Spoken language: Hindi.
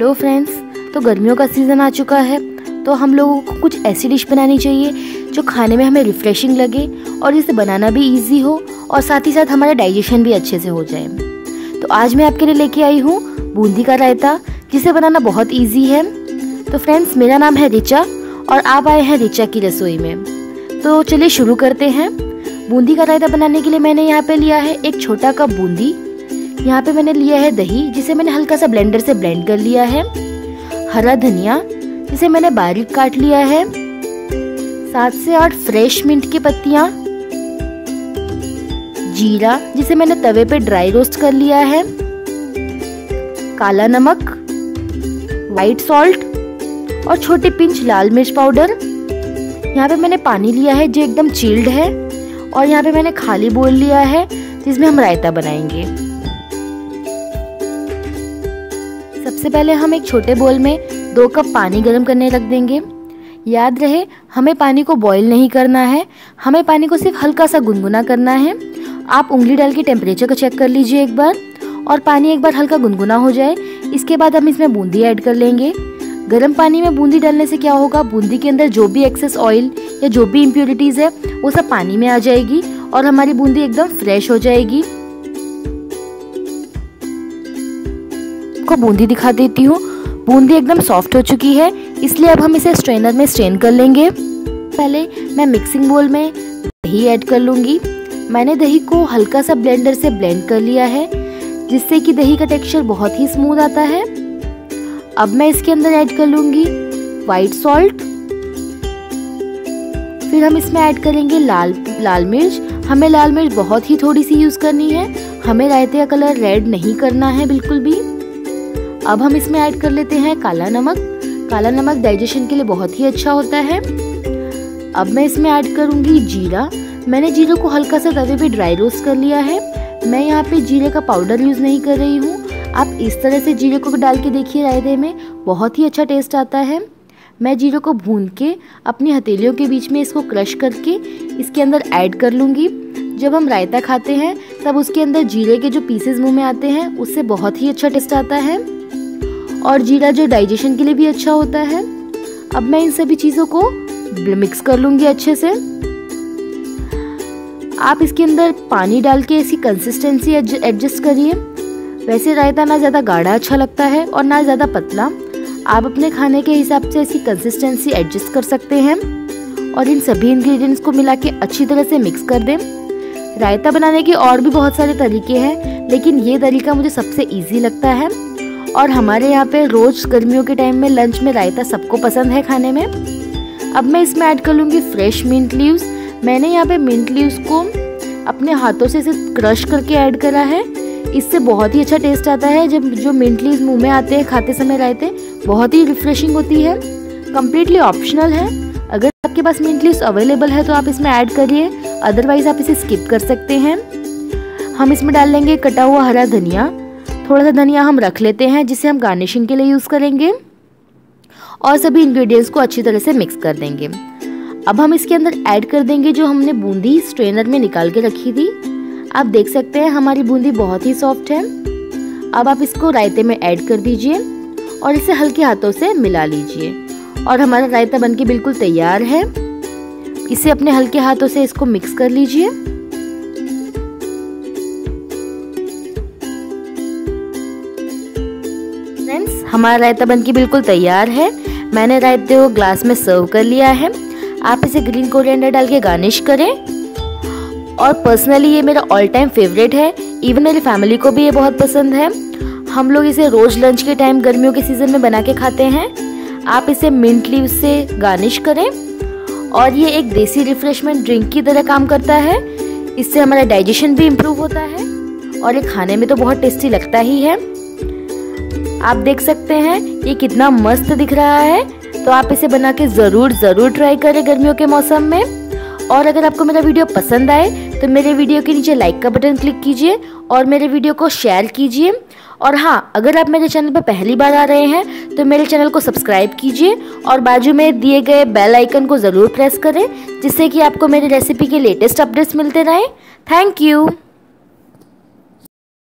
हेलो फ्रेंड्स तो गर्मियों का सीज़न आ चुका है। तो हम लोगों को कुछ ऐसी डिश बनानी चाहिए, जो खाने में हमें रिफ़्रेशिंग लगे और जिसे बनाना भी इजी हो और साथ ही साथ हमारा डाइजेशन भी अच्छे से हो जाए। तो आज मैं आपके लिए लेके आई हूँ बूंदी का रायता, जिसे बनाना बहुत ईजी है। तो फ्रेंड्स मेरा नाम है रिचा और आप आए हैं रिचा की रसोई में। तो चलिए शुरू करते हैं। बूंदी का रायता बनाने के लिए मैंने यहाँ पे लिया है एक छोटा कप बूंदी। यहाँ पे मैंने लिया है दही, जिसे मैंने हल्का सा ब्लेंडर से ब्लेंड कर लिया है। हरा धनिया, जिसे मैंने बारीक काट लिया है। सात से आठ फ्रेश मिंट की पत्तियाँ। जीरा, जिसे मैंने तवे पे ड्राई रोस्ट कर लिया है। काला नमक व्हाइट सॉल्ट और छोटे पिंच लाल मिर्च पाउडर यहाँ पे मैंने पानी लिया है, जो एकदम चिल्ड है। और यहाँ पे मैंने खाली बोल लिया है, जिसमें हम रायता बनाएँगे। सबसे पहले हम एक छोटे बोल में दो कप पानी गर्म करने रख देंगे। याद रहे, हमें पानी को बॉईल नहीं करना है, हमें पानी को सिर्फ़ हल्का सा गुनगुना करना है। आप उंगली डाल के टेम्परेचर को चेक कर लीजिए एक बार, और पानी एक बार हल्का गुनगुना हो जाए, इसके बाद हम इसमें बूंदी ऐड कर लेंगे। गर्म पानी में बूंदी डालने से क्या होगा, बूंदी के अंदर जो भी एक्सेस ऑयल या जो भी इम्प्योरिटीज़ है, वो सब पानी में आ जाएगी, और हमारी बूंदी एकदम फ्रेश हो जाएगी। आपको बूंदी दिखा देती हूँ। बूंदी एकदम सॉफ्ट हो चुकी है, इसलिए अब हम इसे स्ट्रेनर में स्ट्रेन कर लेंगे। पहले मैं मिक्सिंग बोल में दही ऐड कर लूँगी। मैंने दही को हल्का सा ब्लेंडर से ब्लेंड कर लिया है, जिससे कि दही का टेक्सचर बहुत ही स्मूथ आता है। अब मैं इसके अंदर ऐड कर लूँगी वाइट सॉल्ट फिर हम इसमें ऐड करेंगे लाल लाल मिर्च। हमें लाल मिर्च बहुत ही थोड़ी सी यूज़ करनी है। हमें रायते का कलर रेड नहीं करना है बिल्कुल भी। अब हम इसमें ऐड कर लेते हैं काला नमक। काला नमक डाइजेशन के लिए बहुत ही अच्छा होता है। अब मैं इसमें ऐड करूँगी जीरा। मैंने जीरे को हल्का सा तवे पे ड्राई रोस्ट कर लिया है। मैं यहाँ पे जीरे का पाउडर यूज़ नहीं कर रही हूँ। आप इस तरह से जीरे को डाल के देखिए रायते में। बहुत ही अच्छा टेस्ट आता है। मैं जीरे को भून के अपनी हथेलियों के बीच में इसको क्रश करके इसके अंदर ऐड कर लूँगी। जब हम रायता खाते हैं, तब उसके अंदर जीरे के जो पीसेस मुँह में आते हैं, उससे बहुत ही अच्छा टेस्ट आता है। और जीरा जो डाइजेशन के लिए भी अच्छा होता है। अब मैं इन सभी चीज़ों को मिक्स कर लूँगी अच्छे से। आप इसके अंदर पानी डाल के ऐसी कंसिस्टेंसी एडजस्ट करिए। वैसे रायता ना ज़्यादा गाढ़ा अच्छा लगता है और ना ज़्यादा पतला। आप अपने खाने के हिसाब से ऐसी कंसिस्टेंसी एडजस्ट कर सकते हैं। और इन सभी इंग्रेडिएंट्स को मिला के अच्छी तरह से मिक्स कर दें। रायता बनाने के और भी बहुत सारे तरीके हैं, लेकिन ये तरीका मुझे सबसे ईजी लगता है। और हमारे यहाँ पे रोज़ गर्मियों के टाइम में लंच में रायता सबको पसंद है खाने में। अब मैं इसमें ऐड कर लूँगी फ्रेश मिंट लीव्स मैंने यहाँ पे मिंट लीव्स को अपने हाथों से इसे क्रश करके ऐड करा है। इससे बहुत ही अच्छा टेस्ट आता है। जब जो मिंट लीव्स मुँह में आते हैं, खाते समय रायते, बहुत ही रिफ्रेशिंग होती है। कम्प्लीटली ऑप्शनल है। अगर आपके पास मिंट लीव्स अवेलेबल है तो आप इसमें ऐड करिए। अदरवाइज़ आप इसे स्किप कर सकते हैं। हम इसमें डाल लेंगे कटा हुआ हरा धनिया। थोड़ा सा धनिया हम रख लेते हैं, जिसे हम गार्निशिंग के लिए यूज़ करेंगे। और सभी इंग्रेडिएंट्स को अच्छी तरह से मिक्स कर देंगे। अब हम इसके अंदर ऐड कर देंगे जो हमने बूंदी स्ट्रेनर में निकाल के रखी थी। आप देख सकते हैं, हमारी बूंदी बहुत ही सॉफ्ट है। अब आप इसको रायते में ऐड कर दीजिए और इसे हल्के हाथों से मिला लीजिए। और हमारा रायता बनके बिल्कुल तैयार है। इसे अपने हल्के हाथों से इसको मिक्स कर लीजिए। हमारा रायता बनके बिल्कुल तैयार है। मैंने रायते को ग्लास में सर्व कर लिया है। आप इसे ग्रीन कोरिएंडर डाल के गार्निश करें। और पर्सनली ये मेरा ऑल टाइम फेवरेट है। इवन मेरी फैमिली को भी ये बहुत पसंद है। हम लोग इसे रोज लंच के टाइम गर्मियों के सीज़न में बना के खाते हैं। आप इसे मिंट लीव से गार्निश करें। और ये एक देसी रिफ्रेशमेंट ड्रिंक की तरह काम करता है। इससे हमारा डाइजेशन भी इम्प्रूव होता है। और ये खाने में तो बहुत टेस्टी लगता ही है। आप देख सकते हैं, ये कितना मस्त दिख रहा है। तो आप इसे बना के ज़रूर ज़रूर ट्राई करें गर्मियों के मौसम में। और अगर आपको मेरा वीडियो पसंद आए तो मेरे वीडियो के नीचे लाइक का बटन क्लिक कीजिए और मेरे वीडियो को शेयर कीजिए। और हाँ अगर आप मेरे चैनल पर पहली बार आ रहे हैं तो मेरे चैनल को सब्सक्राइब कीजिए और बाजू में दिए गए बेल आइकन को ज़रूर प्रेस करें, जिससे कि आपको मेरी रेसिपी के लेटेस्ट अपडेट्स मिलते रहें। Thank you